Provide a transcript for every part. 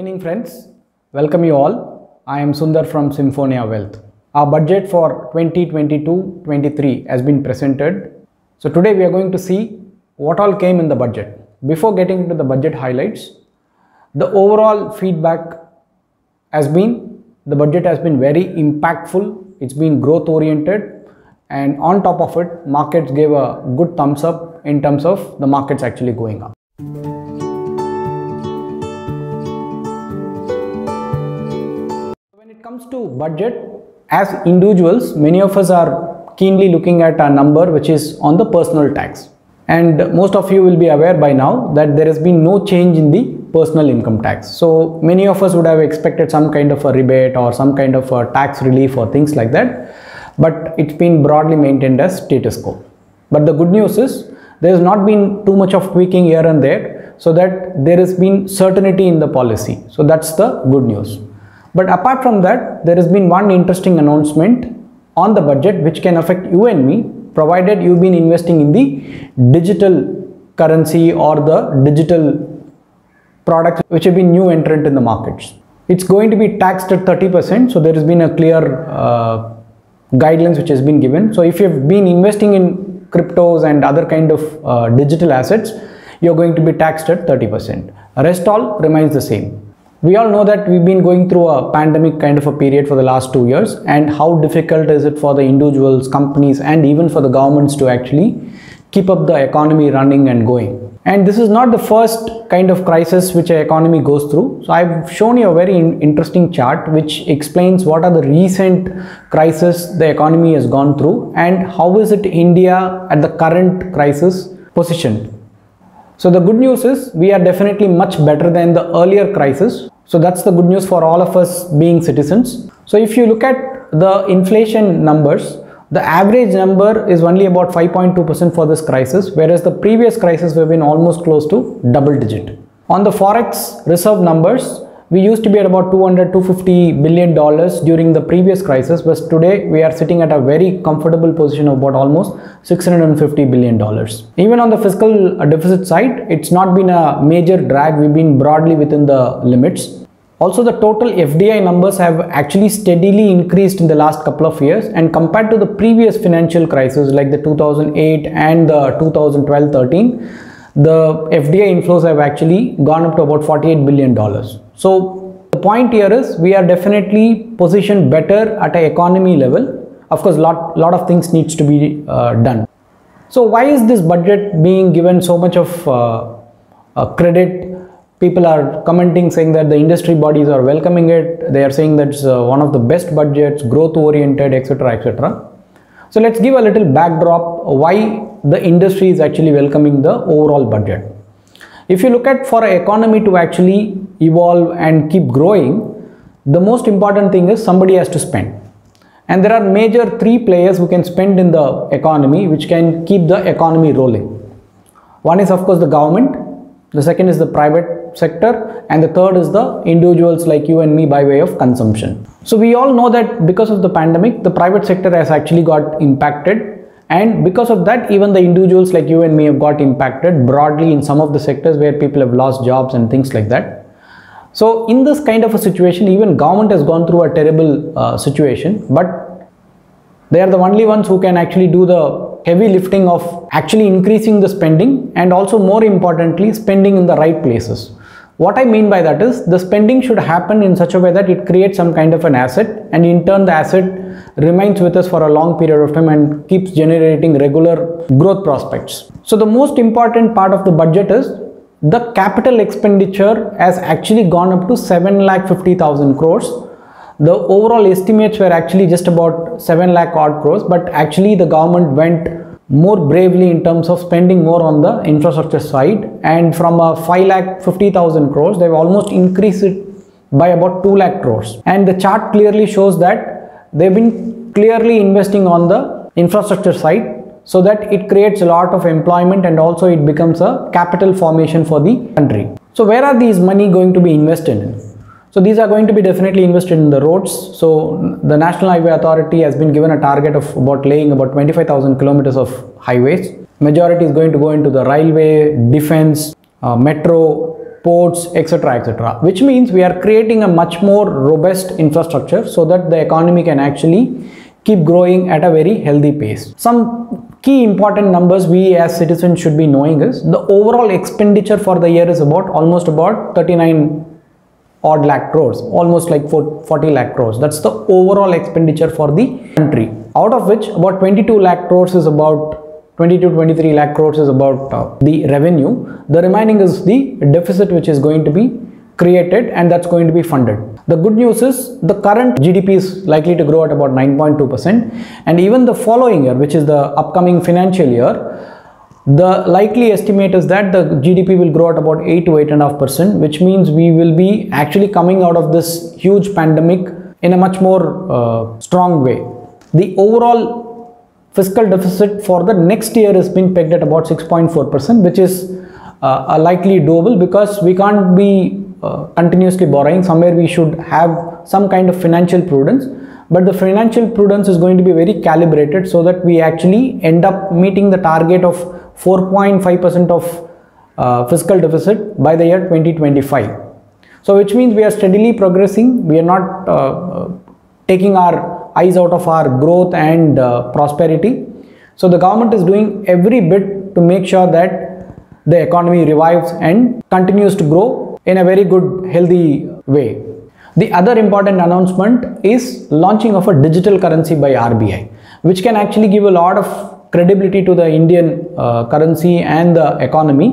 Good evening, friends. Welcome you all. I am Sundar from Symphonia Wealth. Our budget for 2022 23 has been presented. So, today we are going to see what all came in the budget. Before getting into the budget highlights, the overall feedback has been the budget has been very impactful, it's been growth oriented, and on top of it, markets gave a good thumbs up in terms of the markets actually going up. Comes to budget, as individuals, many of us are keenly looking at a number which is on the personal tax. And most of you will be aware by now that there has been no change in the personal income tax. So many of us would have expected some kind of a rebate or some kind of a tax relief or things like that. But it's been broadly maintained as status quo. But the good news is there has not been too much of tweaking here and there so that there has been certainty in the policy. So that's the good news. But apart from that, there has been one interesting announcement on the budget which can affect you and me provided you've been investing in the digital currency or the digital products which have been new entrant in the markets. It's going to be taxed at 30%. So there has been a clear uh, guidelines which has been given. So if you've been investing in cryptos and other kind of uh, digital assets, you're going to be taxed at 30%. Rest all remains the same. We all know that we've been going through a pandemic kind of a period for the last two years and how difficult is it for the individuals, companies and even for the governments to actually keep up the economy running and going. And this is not the first kind of crisis which an economy goes through. So I've shown you a very in interesting chart which explains what are the recent crises the economy has gone through and how is it India at the current crisis positioned. So the good news is we are definitely much better than the earlier crisis. So that's the good news for all of us being citizens. So if you look at the inflation numbers, the average number is only about 5.2% for this crisis, whereas the previous crisis we have been almost close to double digit. On the forex reserve numbers, we used to be at about 200 250 billion dollars during the previous crisis but today we are sitting at a very comfortable position of about almost 650 billion dollars even on the fiscal deficit side it's not been a major drag we've been broadly within the limits also the total fdi numbers have actually steadily increased in the last couple of years and compared to the previous financial crisis like the 2008 and the 2012-13 the fdi inflows have actually gone up to about 48 billion dollars so the point here is we are definitely positioned better at an economy level. Of course, lot lot of things needs to be uh, done. So why is this budget being given so much of uh, uh, credit? People are commenting saying that the industry bodies are welcoming it. They are saying that it's uh, one of the best budgets, growth oriented, etc., etc. So let's give a little backdrop why the industry is actually welcoming the overall budget. If you look at for an economy to actually evolve and keep growing, the most important thing is somebody has to spend. And there are major three players who can spend in the economy which can keep the economy rolling. One is of course the government, the second is the private sector and the third is the individuals like you and me by way of consumption. So we all know that because of the pandemic, the private sector has actually got impacted and because of that even the individuals like you and me have got impacted broadly in some of the sectors where people have lost jobs and things like that so in this kind of a situation, even government has gone through a terrible uh, situation, but they are the only ones who can actually do the heavy lifting of actually increasing the spending and also more importantly, spending in the right places. What I mean by that is the spending should happen in such a way that it creates some kind of an asset and in turn the asset remains with us for a long period of time and keeps generating regular growth prospects. So the most important part of the budget is the capital expenditure has actually gone up to 7 lakh 50,000 crores. The overall estimates were actually just about 7 lakh odd crores, but actually the government went more bravely in terms of spending more on the infrastructure side and from a 5 lakh 50,000 crores, they've almost increased it by about 2 lakh crores. And the chart clearly shows that they've been clearly investing on the infrastructure side so that it creates a lot of employment and also it becomes a capital formation for the country. So where are these money going to be invested in? So these are going to be definitely invested in the roads. So the National Highway Authority has been given a target of about laying about 25,000 kilometers of highways. Majority is going to go into the railway, defense, uh, metro, ports, etc. etc. Which means we are creating a much more robust infrastructure so that the economy can actually keep growing at a very healthy pace. Some key important numbers we as citizens should be knowing is the overall expenditure for the year is about almost about 39 odd lakh crores, almost like 40 lakh crores. That's the overall expenditure for the country. Out of which about 22 lakh crores is about 20 to 23 lakh crores is about uh, the revenue. The remaining is the deficit which is going to be created and that's going to be funded. The good news is the current GDP is likely to grow at about 9.2% and even the following year which is the upcoming financial year the likely estimate is that the GDP will grow at about 8 to 8.5%, which means we will be actually coming out of this huge pandemic in a much more uh, strong way. The overall fiscal deficit for the next year has been pegged at about 6.4%, which is uh, likely doable because we can't be uh, continuously borrowing. Somewhere we should have some kind of financial prudence but the financial prudence is going to be very calibrated so that we actually end up meeting the target of 4.5% of uh, fiscal deficit by the year 2025. So which means we are steadily progressing. We are not uh, uh, taking our eyes out of our growth and uh, prosperity. So the government is doing every bit to make sure that the economy revives and continues to grow in a very good healthy way. The other important announcement is launching of a digital currency by RBI which can actually give a lot of credibility to the Indian uh, currency and the economy.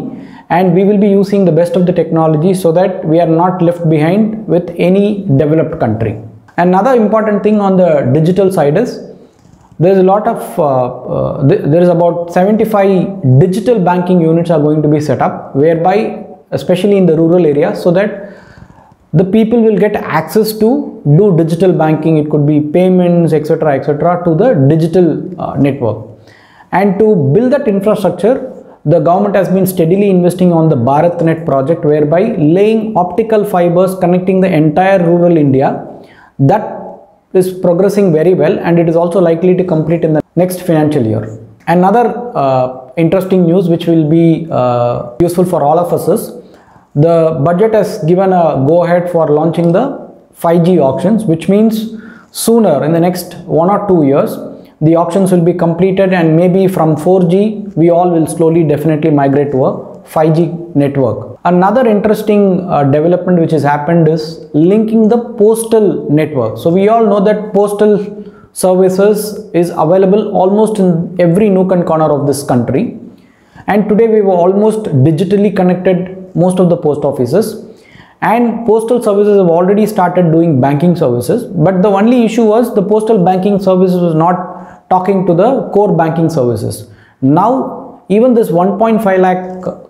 And we will be using the best of the technology so that we are not left behind with any developed country. Another important thing on the digital side is there is a lot of uh, uh, th there is about 75 digital banking units are going to be set up whereby especially in the rural area so that the people will get access to do digital banking. It could be payments etc etc to the digital uh, network and to build that infrastructure, the government has been steadily investing on the BharatNet project whereby laying optical fibers connecting the entire rural India. That is progressing very well and it is also likely to complete in the next financial year. Another uh, interesting news which will be uh, useful for all of us is the budget has given a go ahead for launching the 5G auctions which means sooner in the next one or two years the auctions will be completed and maybe from 4G we all will slowly definitely migrate to a 5G network. Another interesting uh, development which has happened is linking the postal network. So we all know that postal services is available almost in every nook and corner of this country and today we were almost digitally connected most of the post offices and postal services have already started doing banking services but the only issue was the postal banking services was not talking to the core banking services. Now, even this 1.5 lakh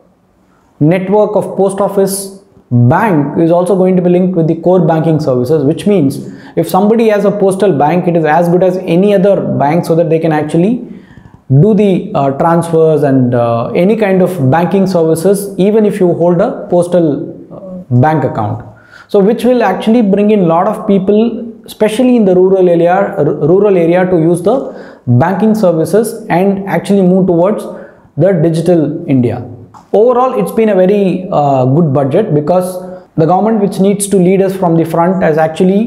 network of post office bank is also going to be linked with the core banking services, which means if somebody has a postal bank, it is as good as any other bank so that they can actually do the uh, transfers and uh, any kind of banking services even if you hold a postal uh, bank account. So which will actually bring in lot of people especially in the rural area rural area to use the banking services and actually move towards the digital india. Overall it's been a very uh, good budget because the government which needs to lead us from the front has actually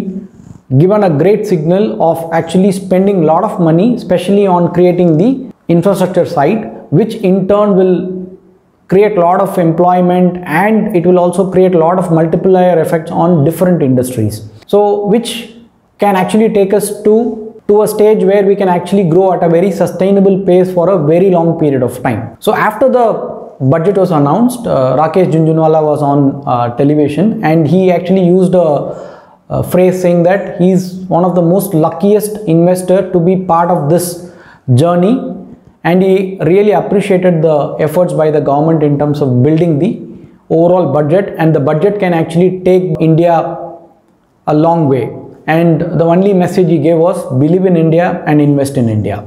given a great signal of actually spending a lot of money especially on creating the infrastructure side which in turn will create a lot of employment and it will also create a lot of multiplier effects on different industries. So which can actually take us to to a stage where we can actually grow at a very sustainable pace for a very long period of time. So after the budget was announced, uh, Rakesh Jhunjhunwala was on uh, television and he actually used a, a, phrase saying that he's one of the most luckiest investor to be part of this journey and he really appreciated the efforts by the government in terms of building the overall budget and the budget can actually take India a long way and the only message he gave was believe in India and invest in India.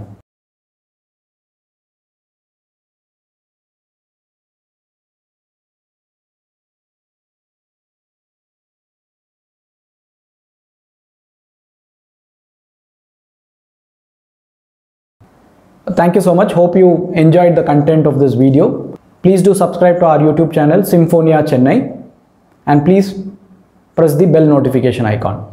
Thank you so much. Hope you enjoyed the content of this video. Please do subscribe to our YouTube channel Symphonia Chennai. and please press the bell notification icon.